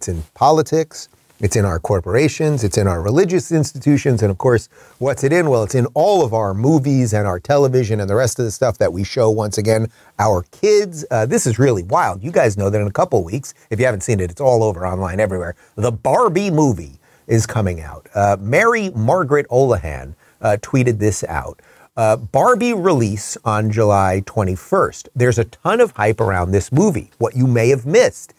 It's in politics. It's in our corporations, it's in our religious institutions, and of course, what's it in? Well, it's in all of our movies and our television and the rest of the stuff that we show once again our kids. Uh, this is really wild. You guys know that in a couple weeks, if you haven't seen it, it's all over online everywhere. The Barbie movie is coming out. Uh, Mary Margaret Olohan uh, tweeted this out. Uh, Barbie release on July 21st. There's a ton of hype around this movie. What you may have missed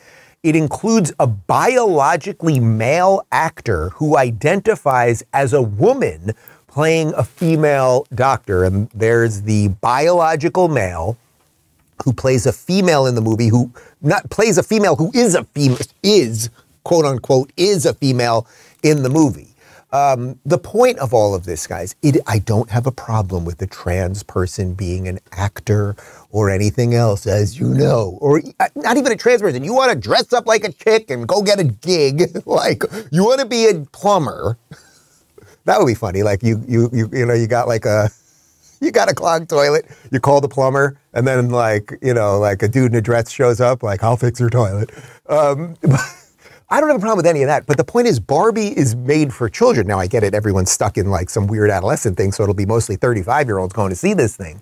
it includes a biologically male actor who identifies as a woman playing a female doctor. And there's the biological male who plays a female in the movie who not plays a female who is a female is quote unquote is a female in the movie. Um, the point of all of this, guys, it, I don't have a problem with a trans person being an actor or anything else, as you know, or uh, not even a trans person. You want to dress up like a chick and go get a gig, like you want to be a plumber. that would be funny. Like you, you, you, you know, you got like a, you got a clogged toilet. You call the plumber, and then like you know, like a dude in a dress shows up, like I'll fix your toilet. Um, I don't have a problem with any of that. But the point is, Barbie is made for children. Now, I get it. Everyone's stuck in like some weird adolescent thing, so it'll be mostly 35 year olds going to see this thing.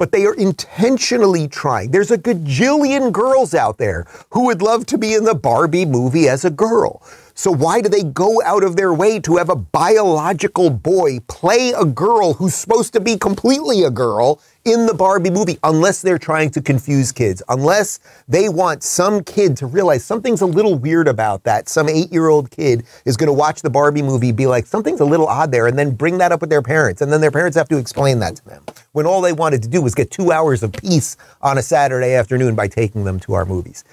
But they are intentionally trying. There's a gajillion girls out there who would love to be in the Barbie movie as a girl. So why do they go out of their way to have a biological boy play a girl who's supposed to be completely a girl in the Barbie movie unless they're trying to confuse kids, unless they want some kid to realize something's a little weird about that. Some eight year old kid is going to watch the Barbie movie, be like, something's a little odd there, and then bring that up with their parents. And then their parents have to explain that to them. When all they wanted to do was get two hours of peace on a Saturday afternoon by taking them to our movies.